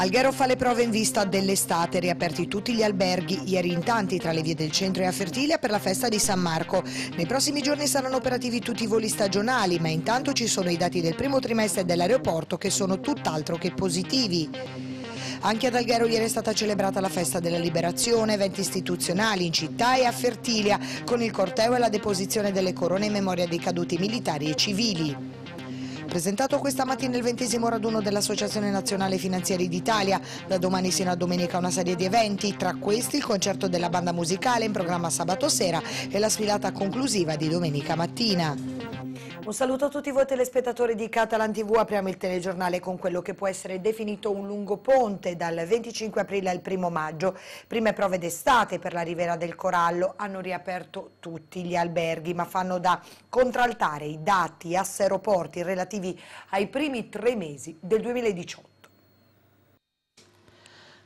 Alghero fa le prove in vista dell'estate, riaperti tutti gli alberghi, ieri in tanti tra le vie del centro e a Fertilia per la festa di San Marco. Nei prossimi giorni saranno operativi tutti i voli stagionali, ma intanto ci sono i dati del primo trimestre dell'aeroporto che sono tutt'altro che positivi. Anche ad Alghero ieri è stata celebrata la festa della liberazione, eventi istituzionali in città e a Fertilia, con il corteo e la deposizione delle corone in memoria dei caduti militari e civili. Presentato questa mattina il ventesimo raduno dell'Associazione Nazionale Finanziari d'Italia. Da domani sino a domenica una serie di eventi, tra questi il concerto della banda musicale in programma sabato sera e la sfilata conclusiva di domenica mattina. Un saluto a tutti voi telespettatori di Catalan TV, apriamo il telegiornale con quello che può essere definito un lungo ponte dal 25 aprile al 1 maggio. Prime prove d'estate per la Rivera del Corallo, hanno riaperto tutti gli alberghi ma fanno da contraltare i dati ass aeroporti relativi ai primi tre mesi del 2018.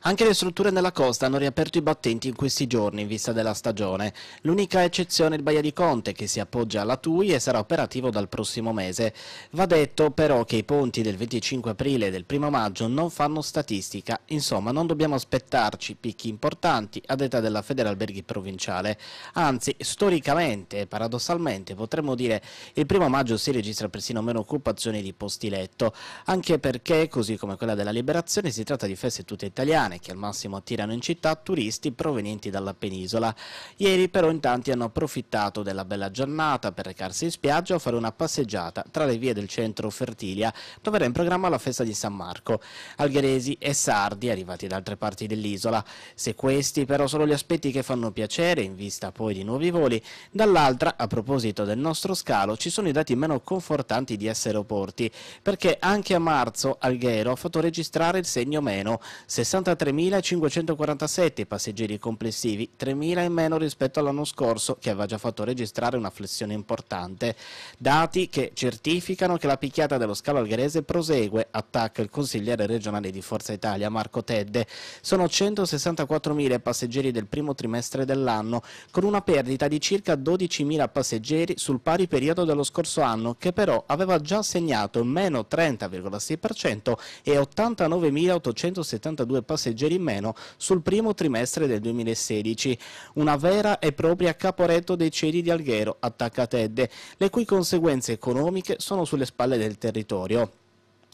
Anche le strutture nella costa hanno riaperto i battenti in questi giorni in vista della stagione. L'unica eccezione è il Baia di Conte che si appoggia alla TUI e sarà operativo dal prossimo mese. Va detto però che i ponti del 25 aprile e del 1 maggio non fanno statistica, insomma non dobbiamo aspettarci picchi importanti a detta della Federalberghi provinciale. Anzi, storicamente e paradossalmente potremmo dire il 1 maggio si registra persino meno occupazioni di posti letto, anche perché, così come quella della Liberazione, si tratta di feste tutte italiane italiane che al massimo attirano in città turisti provenienti dalla penisola. Ieri però in tanti hanno approfittato della bella giornata per recarsi in spiaggia o fare una passeggiata tra le vie del centro Fertilia dove era in programma la festa di San Marco. Algheresi e sardi arrivati da altre parti dell'isola. Se questi però sono gli aspetti che fanno piacere in vista poi di nuovi voli, dall'altra a proposito del nostro scalo ci sono i dati meno confortanti di S aeroporti perché anche a marzo Alghero ha fatto registrare il segno meno 63 3.547 passeggeri complessivi, 3.000 in meno rispetto all'anno scorso che aveva già fatto registrare una flessione importante. Dati che certificano che la picchiata dello scalo algherese prosegue, attacca il consigliere regionale di Forza Italia Marco Tedde. Sono 164.000 passeggeri del primo trimestre dell'anno, con una perdita di circa 12.000 passeggeri sul pari periodo dello scorso anno, che però aveva già segnato meno 30,6% e 89.872 passeggeri passeggeri in meno sul primo trimestre del 2016. Una vera e propria caporetto dei cieli di Alghero, attacca Tedde, le cui conseguenze economiche sono sulle spalle del territorio.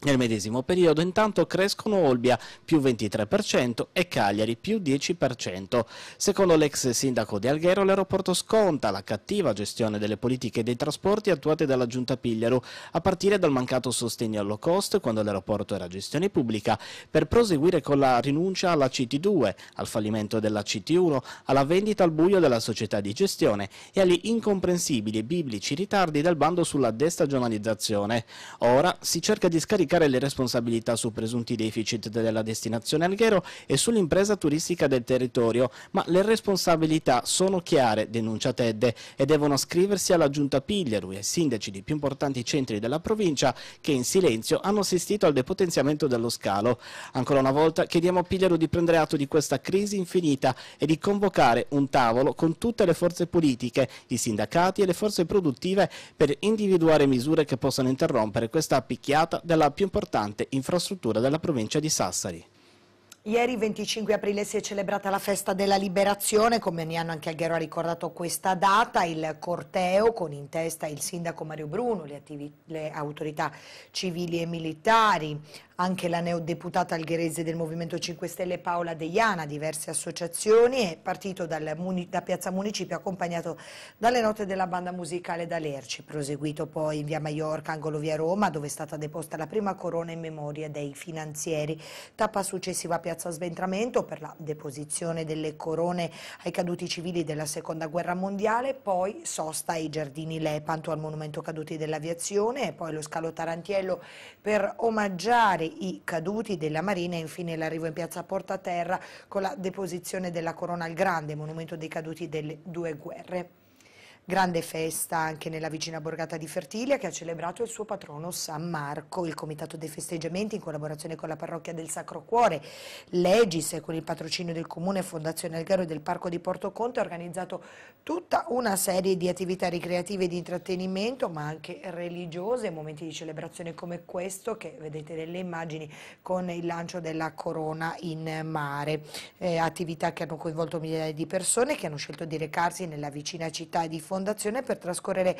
Nel medesimo periodo intanto crescono Olbia più 23% e Cagliari più 10%. Secondo l'ex sindaco di Alghero l'aeroporto sconta la cattiva gestione delle politiche dei trasporti attuate dalla giunta Pigliaru a partire dal mancato sostegno al low cost quando l'aeroporto era gestione pubblica per proseguire con la rinuncia alla CT2, al fallimento della CT1, alla vendita al buio della società di gestione e agli incomprensibili e biblici ritardi del bando sulla destagionalizzazione. Ora si cerca di scaricare scaricare le responsabilità su presunti deficit della destinazione Alghero e sull'impresa turistica del territorio, ma le responsabilità sono chiare, denuncia Tedde, e devono scriversi alla giunta Piglieru e sindaci dei più importanti centri della provincia che in silenzio hanno assistito al depotenziamento dello scalo. Ancora una volta chiediamo a Piglieru di prendere atto di questa crisi infinita e di convocare un tavolo con tutte le forze politiche, i sindacati e le forze produttive per individuare misure che possano interrompere questa picchiata della più più importante infrastruttura della provincia di Sassari. Ieri 25 aprile si è celebrata la festa della liberazione, come ogni anno anche Alghero ha ricordato questa data, il corteo con in testa il sindaco Mario Bruno, le, le autorità civili e militari, anche la neodeputata algherese del Movimento 5 Stelle Paola Deiana, diverse associazioni, è partito dal, da Piazza Municipio accompagnato dalle note della banda musicale da Lerci, proseguito poi in via Maiorca, angolo via Roma, dove è stata deposta la prima corona in memoria dei finanzieri. Tappa successiva a Piazza Sventramento per la deposizione delle corone ai caduti civili della Seconda Guerra Mondiale, poi sosta ai Giardini Lepanto al Monumento Caduti dell'Aviazione e poi lo scalo Tarantiello per omaggiare i caduti della Marina e infine l'arrivo in piazza Portaterra con la deposizione della Corona al Grande, monumento dei caduti delle due guerre. Grande festa anche nella vicina borgata di Fertilia che ha celebrato il suo patrono San Marco. Il Comitato dei Festeggiamenti in collaborazione con la parrocchia del Sacro Cuore, l'Egis e con il patrocinio del Comune Fondazione Alghero e del Parco di Porto Conte ha organizzato tutta una serie di attività ricreative e di intrattenimento ma anche religiose, momenti di celebrazione come questo che vedete nelle immagini con il lancio della corona in mare. Eh, attività che hanno coinvolto migliaia di persone che hanno scelto di recarsi nella vicina città di Fondazione Fondazione per trascorrere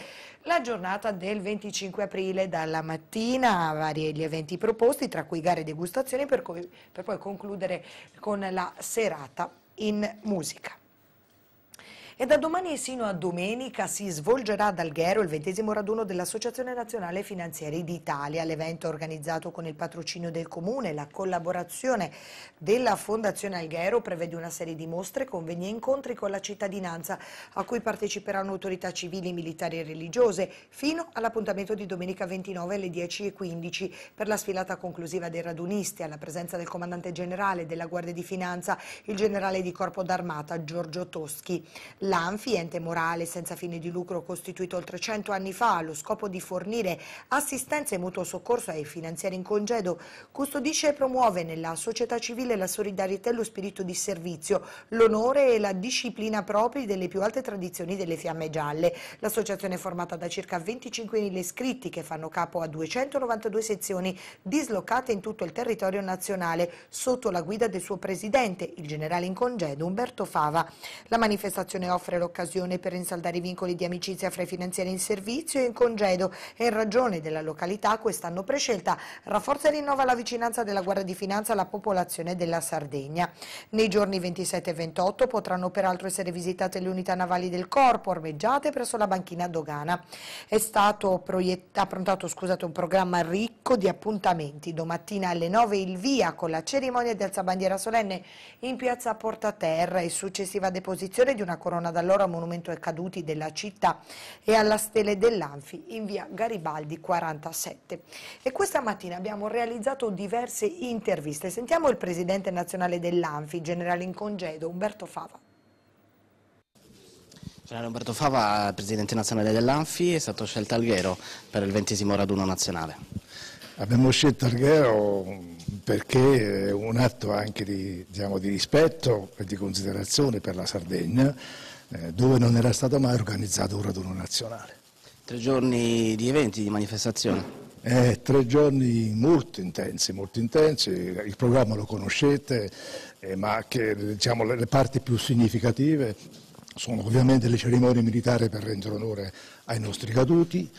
la giornata del 25 aprile dalla mattina a vari gli eventi proposti, tra cui gare e degustazioni, per, per poi concludere con la serata in musica. E da domani sino a domenica si svolgerà ad Alghero il ventesimo raduno dell'Associazione Nazionale Finanzieri d'Italia. L'evento organizzato con il patrocinio del Comune e la collaborazione della Fondazione Alghero prevede una serie di mostre, convegni e incontri con la cittadinanza a cui parteciperanno autorità civili, militari e religiose fino all'appuntamento di domenica 29 alle 10.15 per la sfilata conclusiva dei radunisti alla presenza del comandante generale della Guardia di Finanza, il generale di Corpo d'Armata Giorgio Toschi. L'ANFI, ente morale senza fine di lucro costituito oltre 100 anni fa allo scopo di fornire assistenza e mutuo soccorso ai finanziari in congedo, custodisce e promuove nella società civile la solidarietà e lo spirito di servizio, l'onore e la disciplina propri delle più alte tradizioni delle fiamme gialle. L'associazione è formata da circa 25.000 iscritti che fanno capo a 292 sezioni dislocate in tutto il territorio nazionale sotto la guida del suo presidente, il generale in congedo Umberto Fava. La manifestazione offre l'occasione per rinsaldare i vincoli di amicizia fra i finanziari in servizio e in congedo e in ragione della località quest'anno prescelta rafforza e rinnova la vicinanza della Guardia di Finanza alla popolazione della Sardegna. Nei giorni 27 e 28 potranno peraltro essere visitate le unità navali del corpo ormeggiate presso la banchina dogana. È stato approntato scusate, un programma ricco di appuntamenti. Domattina alle 9 il via con la cerimonia di alzabandiera solenne in piazza Portaterra e successiva deposizione di una corona dall'ora monumento ai caduti della città e alla stele dell'Anfi in via Garibaldi 47. E questa mattina abbiamo realizzato diverse interviste. Sentiamo il presidente nazionale dell'Anfi, generale in congedo, Umberto Fava. Generale Umberto Fava, presidente nazionale dell'Anfi, è stato scelto Alghero per il ventesimo raduno nazionale. Abbiamo scelto Alghero perché è un atto anche di, diciamo, di rispetto e di considerazione per la Sardegna eh, dove non era stato mai organizzato un raduno nazionale. Tre giorni di eventi, di manifestazioni? Eh, tre giorni molto intensi, molto intensi, il programma lo conoscete, eh, ma che, diciamo, le, le parti più significative sono ovviamente le cerimonie militari per rendere onore ai nostri caduti,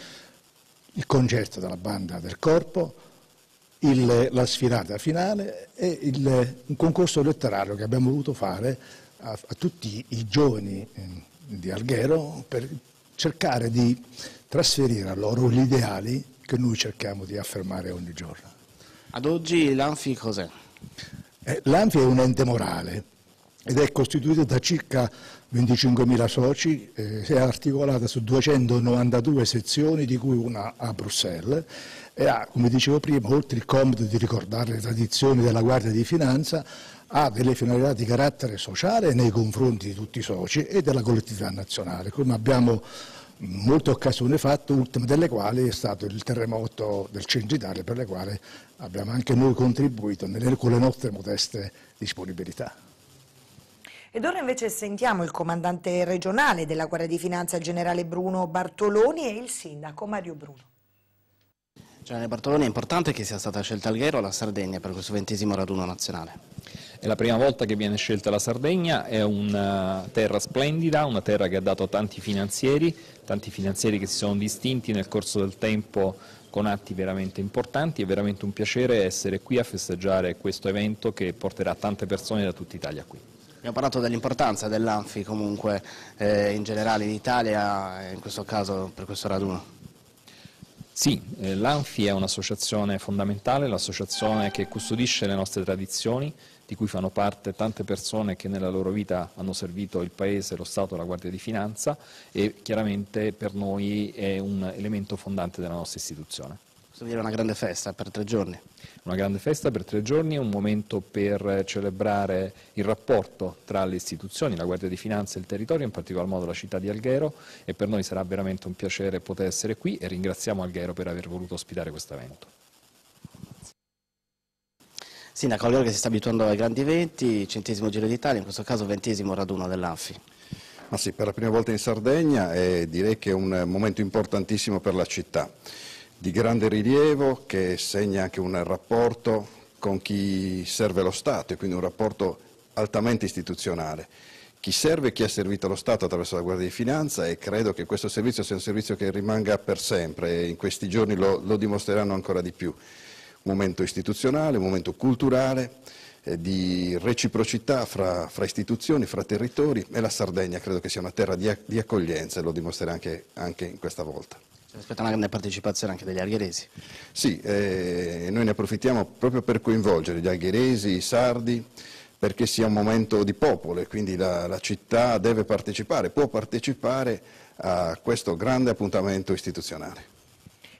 il concerto della banda del corpo, il, la sfilata finale e il, un concorso letterario che abbiamo voluto fare a, a tutti i giovani eh, di Alghero per cercare di trasferire a loro gli ideali che noi cerchiamo di affermare ogni giorno. Ad oggi l'Anfi cos'è? Eh, L'Anfi è un ente morale ed è costituito da circa 25.000 soci, eh, è articolata su 292 sezioni di cui una a Bruxelles e ha, come dicevo prima, oltre il compito di ricordare le tradizioni della Guardia di Finanza, ha delle finalità di carattere sociale nei confronti di tutti i soci e della collettività nazionale, come abbiamo molte occasioni fatte, ultima delle quali è stato il terremoto del centro Italia, per le quali abbiamo anche noi contribuito nelle, con le nostre modeste disponibilità. Ed ora invece sentiamo il comandante regionale della Guardia di Finanza, il generale Bruno Bartoloni e il sindaco Mario Bruno. Generale Bartoloni, è importante che sia stata scelta Alghero la Sardegna per questo ventesimo raduno nazionale. È la prima volta che viene scelta la Sardegna, è una terra splendida, una terra che ha dato tanti finanzieri, tanti finanzieri che si sono distinti nel corso del tempo con atti veramente importanti, è veramente un piacere essere qui a festeggiare questo evento che porterà tante persone da tutta Italia qui. Abbiamo parlato dell'importanza dell'Anfi comunque eh, in generale in Italia, in questo caso per questo raduno. Sì, eh, l'Anfi è un'associazione fondamentale, l'associazione che custodisce le nostre tradizioni, di cui fanno parte tante persone che nella loro vita hanno servito il Paese, lo Stato, la Guardia di Finanza e chiaramente per noi è un elemento fondante della nostra istituzione. Posso dire una grande festa per tre giorni? Una grande festa per tre giorni, un momento per celebrare il rapporto tra le istituzioni, la Guardia di Finanza e il territorio, in particolar modo la città di Alghero e per noi sarà veramente un piacere poter essere qui e ringraziamo Alghero per aver voluto ospitare questo evento. Sindaco, Alghero che si sta abituando ai grandi eventi, centesimo Giro d'Italia, in questo caso ventesimo raduno dell'Anfi. Ma sì, per la prima volta in Sardegna e direi che è un momento importantissimo per la città di grande rilievo che segna anche un rapporto con chi serve lo Stato e quindi un rapporto altamente istituzionale. Chi serve e chi ha servito lo Stato attraverso la Guardia di Finanza e credo che questo servizio sia un servizio che rimanga per sempre e in questi giorni lo, lo dimostreranno ancora di più. Un momento istituzionale, un momento culturale, eh, di reciprocità fra, fra, istituzioni, fra territori e la Sardegna credo che sia una terra di, di accoglienza e lo dimostrerà anche, anche in questa volta. Si aspetta una grande partecipazione anche degli algheresi. Sì, eh, noi ne approfittiamo proprio per coinvolgere gli algheresi, i sardi, perché sia un momento di popolo e quindi la, la città deve partecipare, può partecipare a questo grande appuntamento istituzionale.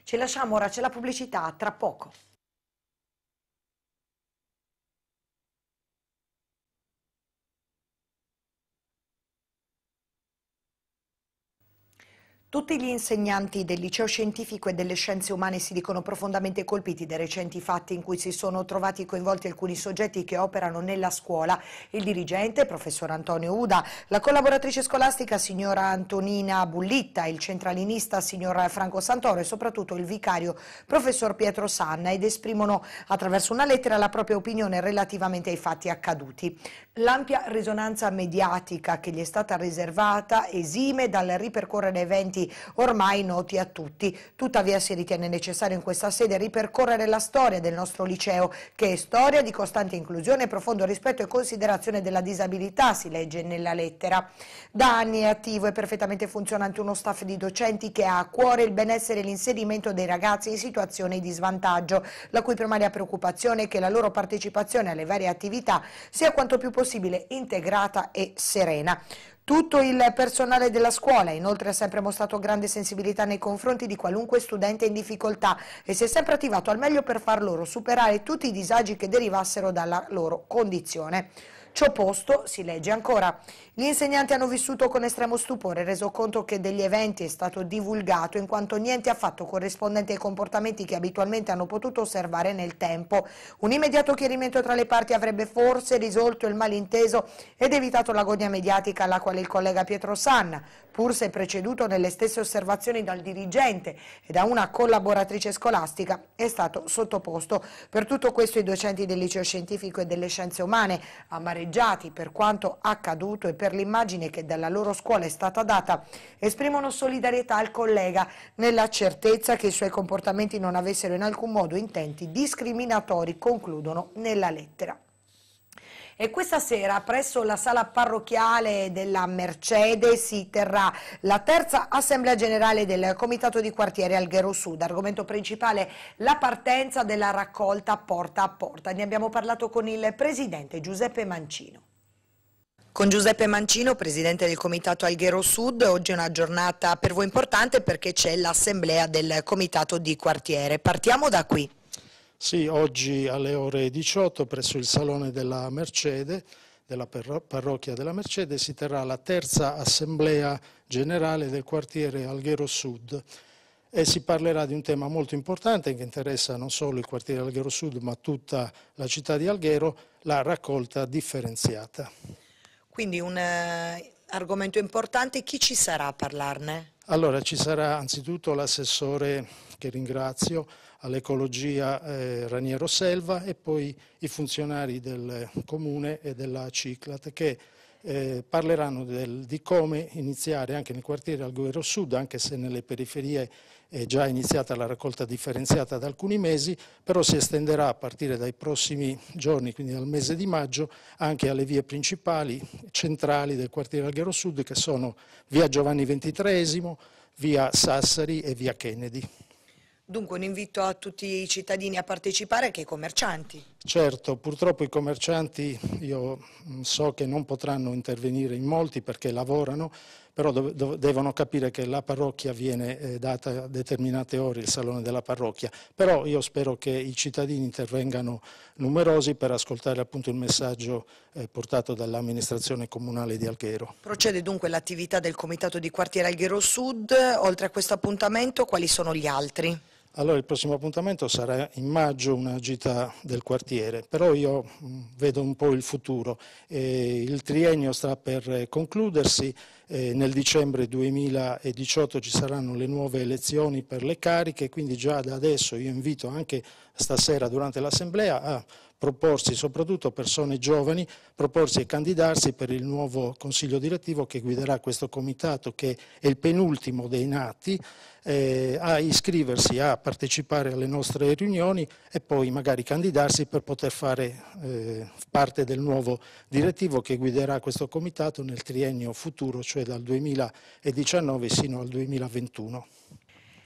Ci lasciamo ora, c'è la pubblicità, tra poco. Tutti gli insegnanti del liceo scientifico e delle scienze umane si dicono profondamente colpiti dai recenti fatti in cui si sono trovati coinvolti alcuni soggetti che operano nella scuola. Il dirigente, professor Antonio Uda, la collaboratrice scolastica, signora Antonina Bullitta, il centralinista, signor Franco Santoro e soprattutto il vicario, professor Pietro Sanna, ed esprimono attraverso una lettera la propria opinione relativamente ai fatti accaduti. L'ampia risonanza mediatica che gli è stata riservata esime dal ripercorrere eventi ormai noti a tutti. Tuttavia si ritiene necessario in questa sede ripercorrere la storia del nostro liceo, che è storia di costante inclusione, profondo rispetto e considerazione della disabilità, si legge nella lettera. Da anni è attivo e perfettamente funzionante uno staff di docenti che ha a cuore il benessere e l'inserimento dei ragazzi in situazioni di svantaggio, la cui primaria preoccupazione è che la loro partecipazione alle varie attività sia quanto più possibile integrata e serena. Tutto il personale della scuola inoltre ha sempre mostrato grande sensibilità nei confronti di qualunque studente in difficoltà e si è sempre attivato al meglio per far loro superare tutti i disagi che derivassero dalla loro condizione. Ciò posto, si legge ancora, gli insegnanti hanno vissuto con estremo stupore, reso conto che degli eventi è stato divulgato in quanto niente affatto corrispondente ai comportamenti che abitualmente hanno potuto osservare nel tempo. Un immediato chiarimento tra le parti avrebbe forse risolto il malinteso ed evitato l'agonia mediatica alla quale il collega Pietro Sanna, pur se preceduto nelle stesse osservazioni dal dirigente e da una collaboratrice scolastica, è stato sottoposto. Per tutto questo i docenti del liceo scientifico e delle scienze umane, amareggiati per quanto accaduto e per l'immagine che dalla loro scuola è stata data, esprimono solidarietà al collega nella certezza che i suoi comportamenti non avessero in alcun modo intenti discriminatori, concludono nella lettera. E questa sera presso la sala parrocchiale della Mercede si terrà la terza assemblea generale del Comitato di Quartiere Alghero Sud. Argomento principale la partenza della raccolta porta a porta. Ne abbiamo parlato con il presidente Giuseppe Mancino. Con Giuseppe Mancino, presidente del Comitato Alghero Sud, oggi è una giornata per voi importante perché c'è l'assemblea del Comitato di Quartiere. Partiamo da qui. Sì, oggi alle ore 18 presso il Salone della Mercede, della parrocchia della Mercede, si terrà la terza assemblea generale del quartiere Alghero Sud e si parlerà di un tema molto importante che interessa non solo il quartiere Alghero Sud ma tutta la città di Alghero, la raccolta differenziata. Quindi un eh, argomento importante, chi ci sarà a parlarne? Allora ci sarà anzitutto l'assessore che ringrazio all'ecologia eh, Raniero Selva e poi i funzionari del comune e della Ciclat che eh, parleranno del, di come iniziare anche nel quartiere Algoero Sud, anche se nelle periferie è già iniziata la raccolta differenziata da alcuni mesi, però si estenderà a partire dai prossimi giorni, quindi dal mese di maggio, anche alle vie principali centrali del quartiere Alghero Sud, che sono via Giovanni XXIII, via Sassari e via Kennedy. Dunque un invito a tutti i cittadini a partecipare anche ai commercianti. Certo, purtroppo i commercianti io so che non potranno intervenire in molti perché lavorano, però devono capire che la parrocchia viene eh, data a determinate ore, il salone della parrocchia, però io spero che i cittadini intervengano numerosi per ascoltare appunto il messaggio eh, portato dall'amministrazione comunale di Alghero. Procede dunque l'attività del Comitato di Quartiere Alghero Sud, oltre a questo appuntamento quali sono gli altri? Allora il prossimo appuntamento sarà in maggio una gita del quartiere, però io vedo un po' il futuro. Eh, il triennio sta per concludersi, eh, nel dicembre 2018 ci saranno le nuove elezioni per le cariche, quindi già da adesso io invito anche stasera durante l'assemblea a proporsi, soprattutto persone giovani, proporsi e candidarsi per il nuovo consiglio direttivo che guiderà questo comitato che è il penultimo dei nati, eh, a iscriversi, a partecipare alle nostre riunioni e poi magari candidarsi per poter fare eh, parte del nuovo direttivo che guiderà questo comitato nel triennio futuro, cioè dal 2019 sino al 2021.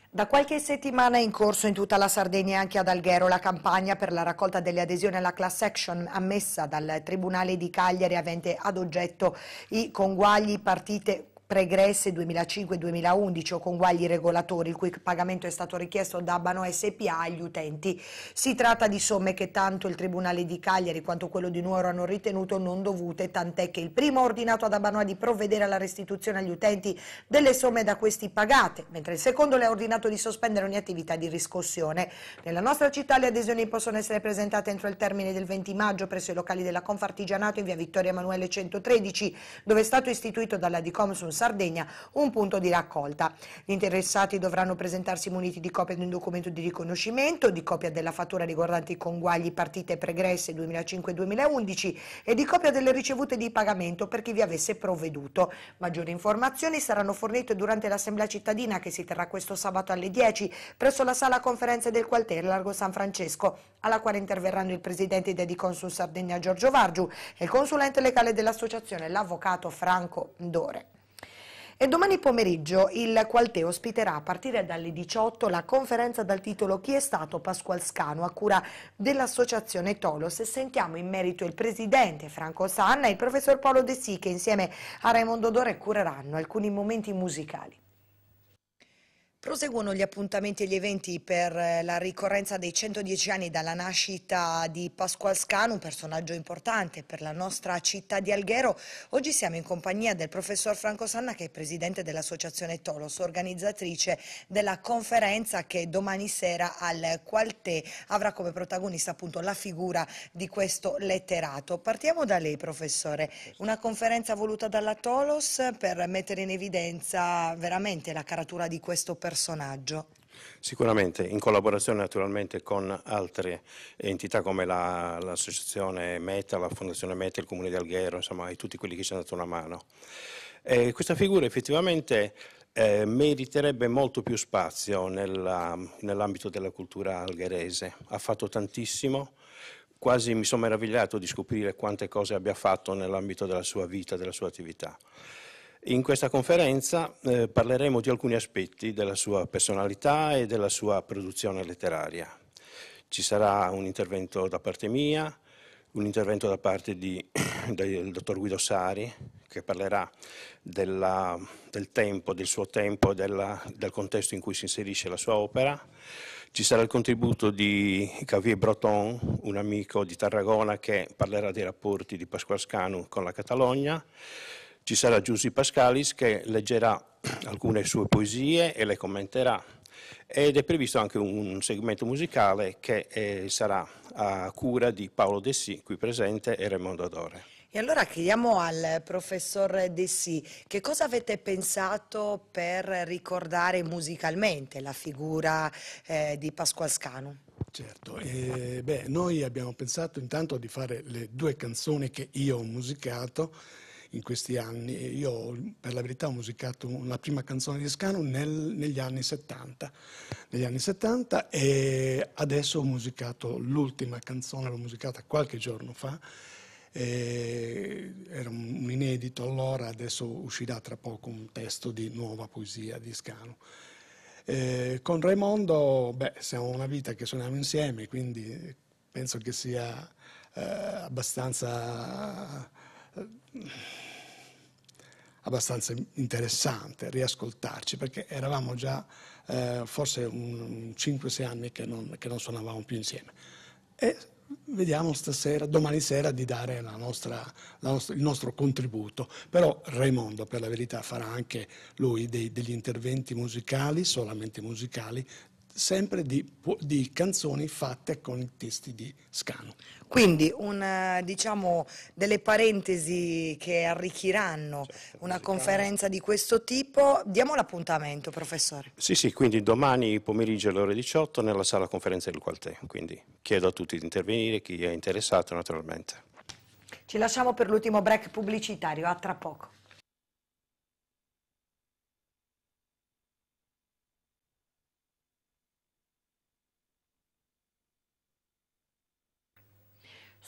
Da qualche settimana è in corso in tutta la Sardegna e anche ad Alghero la campagna per la raccolta delle adesioni alla class action ammessa dal Tribunale di Cagliari avente ad oggetto i conguagli partite pregresse 2005-2011 o conguagli regolatori il cui pagamento è stato richiesto da Bano SPA agli utenti. Si tratta di somme che tanto il Tribunale di Cagliari quanto quello di Nuoro hanno ritenuto non dovute, tant'è che il primo ha ordinato ad Abanoa di provvedere alla restituzione agli utenti delle somme da questi pagate, mentre il secondo le ha ordinato di sospendere ogni attività di riscossione. Nella nostra città le adesioni possono essere presentate entro il termine del 20 maggio presso i locali della Confartigianato in via Vittorio Emanuele 113, dove è stato istituito dalla Dicomsun Sardegna un punto di raccolta. Gli interessati dovranno presentarsi muniti di copia di un documento di riconoscimento, di copia della fattura riguardante i conguagli partite pregresse 2005-2011 e di copia delle ricevute di pagamento per chi vi avesse provveduto. Maggiori informazioni saranno fornite durante l'assemblea cittadina che si terrà questo sabato alle 10 presso la sala conferenze del quartiere Largo San Francesco, alla quale interverranno il presidente di Consul Sardegna Giorgio Vargiu e il consulente legale dell'associazione, l'avvocato Franco Dore. E domani pomeriggio il Qualte ospiterà a partire dalle 18 la conferenza dal titolo Chi è stato Pasqual Scano a cura dell'associazione Tolos sentiamo in merito il presidente Franco Sanna e il professor Paolo De Sì che insieme a Raimondo Dore cureranno alcuni momenti musicali. Proseguono gli appuntamenti e gli eventi per eh, la ricorrenza dei 110 anni dalla nascita di Pasquale Scano, un personaggio importante per la nostra città di Alghero. Oggi siamo in compagnia del professor Franco Sanna che è presidente dell'associazione Tolos, organizzatrice della conferenza che domani sera al Qualtè avrà come protagonista appunto la figura di questo letterato. Partiamo da lei professore, una conferenza voluta dalla Tolos per mettere in evidenza veramente la caratura di questo personaggio personaggio? Sicuramente, in collaborazione naturalmente con altre entità come l'associazione la, Meta, la Fondazione Meta, il Comune di Alghero, insomma, e tutti quelli che ci hanno dato una mano. E questa figura effettivamente eh, meriterebbe molto più spazio nell'ambito della cultura algherese. Ha fatto tantissimo, quasi mi sono meravigliato di scoprire quante cose abbia fatto nell'ambito della sua vita, della sua attività. In questa conferenza eh, parleremo di alcuni aspetti della sua personalità e della sua produzione letteraria. Ci sarà un intervento da parte mia, un intervento da parte di, del dottor Guido Sari, che parlerà della, del tempo, del suo tempo, della, del contesto in cui si inserisce la sua opera. Ci sarà il contributo di Xavier Breton, un amico di Tarragona che parlerà dei rapporti di Pasquale Scanu con la Catalogna. Ci sarà Giussi Pascalis che leggerà alcune sue poesie e le commenterà ed è previsto anche un segmento musicale che eh, sarà a cura di Paolo Dessi, qui presente, e Raimondo Adore. E allora chiediamo al professor Dessi che cosa avete pensato per ricordare musicalmente la figura eh, di Pasquale Scanu? Certo, eh, beh, noi abbiamo pensato intanto di fare le due canzoni che io ho musicato in questi anni. Io per la verità ho musicato la prima canzone di Scano nel, negli anni 70, negli anni 70 e adesso ho musicato l'ultima canzone, l'ho musicata qualche giorno fa. era un inedito allora, adesso uscirà tra poco un testo di nuova poesia di Scano. Eh, con Raimondo, beh, siamo una vita che suoniamo insieme, quindi penso che sia eh, abbastanza abbastanza interessante riascoltarci perché eravamo già eh, forse 5-6 anni che non, che non suonavamo più insieme. E vediamo stasera, domani sera di dare la nostra, la nostra, il nostro contributo. Però Raimondo per la verità farà anche lui dei, degli interventi musicali, solamente musicali, sempre di, di, canzoni fatte con i testi di Scano. Quindi una, diciamo, delle parentesi che arricchiranno certo, una conferenza di questo tipo. Diamo l'appuntamento, professore. Sì, sì, quindi domani pomeriggio alle ore 18 nella sala conferenza del Qualtè. Quindi chiedo a tutti di intervenire, chi è interessato naturalmente. Ci lasciamo per l'ultimo break pubblicitario, a tra poco.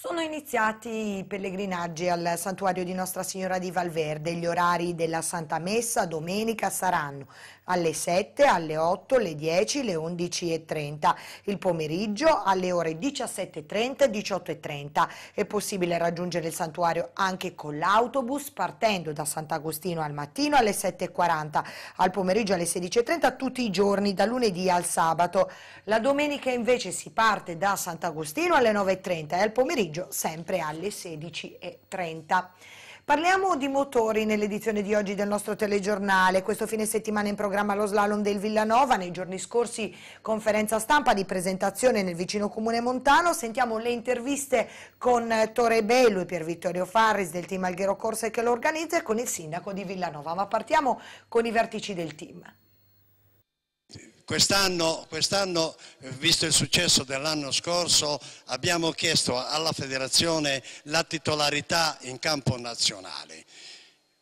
Sono iniziati i pellegrinaggi al santuario di Nostra Signora di Valverde. Gli orari della Santa Messa domenica saranno alle 7, alle 8, alle 10, alle 11.30. Il pomeriggio alle ore 17.30 e 18.30. È possibile raggiungere il santuario anche con l'autobus partendo da Sant'Agostino al mattino alle 7.40, al pomeriggio alle 16.30 tutti i giorni da lunedì al sabato. La domenica invece si parte da Sant'Agostino alle 9.30 e al pomeriggio sempre alle 16.30. Parliamo di motori nell'edizione di oggi del nostro telegiornale. Questo fine settimana in programma lo slalom del Villanova. Nei giorni scorsi conferenza stampa di presentazione nel vicino comune montano. Sentiamo le interviste con Tore Bello e Pier Vittorio Farris del team Alghero Corse che lo organizza e con il sindaco di Villanova. Ma partiamo con i vertici del team. Quest'anno, quest'anno, visto il successo dell'anno scorso, abbiamo chiesto alla federazione la titolarità in campo nazionale.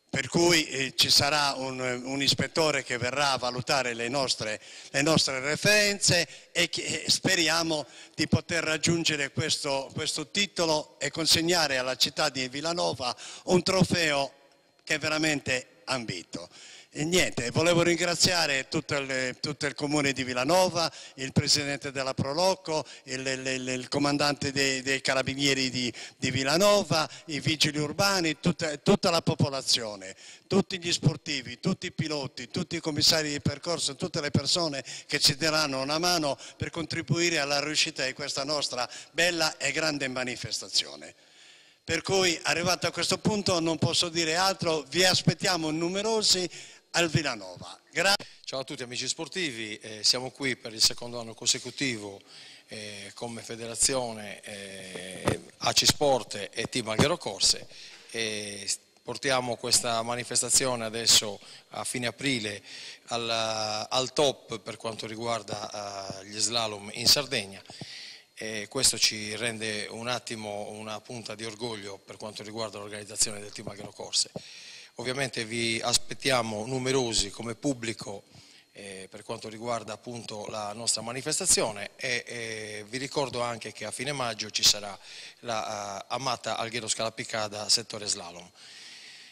Per cui eh, ci sarà un, un, ispettore che verrà a valutare le nostre, le nostre referenze e che, eh, speriamo di poter raggiungere questo, questo titolo e consegnare alla città di Villanova un trofeo che è veramente ambito. E niente, volevo ringraziare tutto il, tutto il, comune di Villanova, il presidente della Prolocco, il, il, il comandante dei, dei carabinieri di, di, Villanova, i vigili urbani, tutta, tutta, la popolazione, tutti gli sportivi, tutti i piloti, tutti i commissari di percorso, tutte le persone che ci daranno una mano per contribuire alla riuscita di questa nostra bella e grande manifestazione. Per cui arrivato a questo punto non posso dire altro, vi aspettiamo numerosi al Villanova. Gra Ciao a tutti amici sportivi, eh, siamo qui per il secondo anno consecutivo eh, come federazione eh, AC Sport e Team Alghero Corse. portiamo questa manifestazione adesso a fine aprile al, al top per quanto riguarda uh, gli slalom in Sardegna. E questo ci rende un attimo una punta di orgoglio per quanto riguarda l'organizzazione del Team Alghero Corse. Ovviamente vi aspettiamo numerosi come pubblico eh, per quanto riguarda appunto la nostra manifestazione e eh, vi ricordo anche che a fine maggio ci sarà la uh, amata Alghero Scalapicada settore slalom.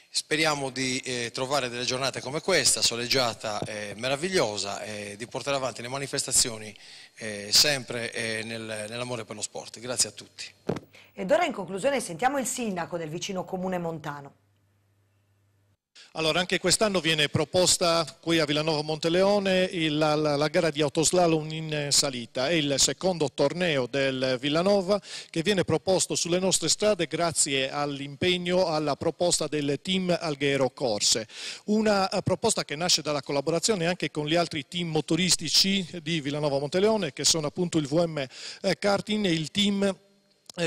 Speriamo di eh, trovare delle giornate come questa, soleggiata e meravigliosa, e di portare avanti le manifestazioni eh, sempre eh, nel, nell'amore per lo sport. Grazie a tutti. Ed ora in conclusione sentiamo il sindaco del vicino comune Montano. Allora, anche quest'anno viene proposta qui a Villanova Monteleone la, la, la, gara di autoslalom in salita. È il secondo torneo del Villanova che viene proposto sulle nostre strade grazie all'impegno, alla proposta del team Alghero Corse. Una eh, proposta che nasce dalla collaborazione anche con gli altri team motoristici di Villanova Monteleone che sono appunto il VM eh, Karting e il team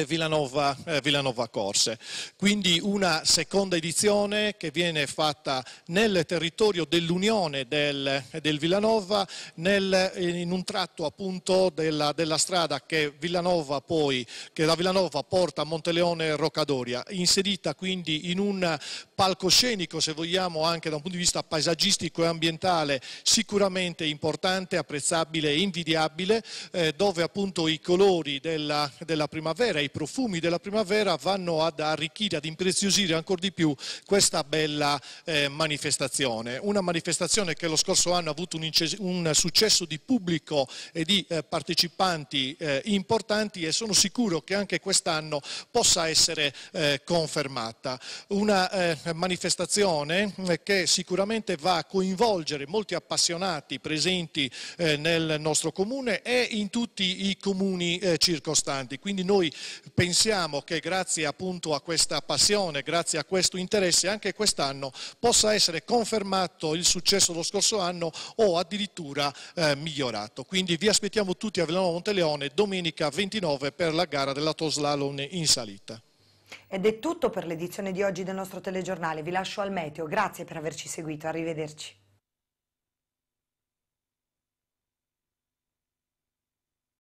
Villanova, eh, Villanova, Corse. Quindi una seconda edizione che viene fatta nel territorio dell'Unione del, del, Villanova, nel, in un tratto appunto della, della strada che, Villanova poi, che da Villanova porta a Monteleone Roccadoria, inserita quindi in un palcoscenico, se vogliamo, anche da un punto di vista paesaggistico e ambientale, sicuramente importante, apprezzabile e invidiabile, eh, dove appunto i colori della, della primavera primavera, i profumi della primavera vanno ad arricchire, ad impreziosire ancora di più questa bella eh, manifestazione. Una manifestazione che lo scorso anno ha avuto un, un successo di pubblico e di eh, partecipanti eh, importanti e sono sicuro che anche quest'anno possa essere eh, confermata. Una eh, manifestazione eh, che sicuramente va a coinvolgere molti appassionati presenti nel nostro comune e in tutti i comuni circostanti. Quindi noi pensiamo che grazie appunto a questa passione, grazie a questo interesse, anche quest'anno possa essere confermato il successo dello scorso anno o addirittura eh, migliorato. Quindi vi aspettiamo tutti a Villanova Monteleone domenica 29 per la gara dell'autoslalom in salita. Ed è tutto per l'edizione di oggi del nostro telegiornale. Vi lascio al meteo. Grazie per averci seguito. Arrivederci.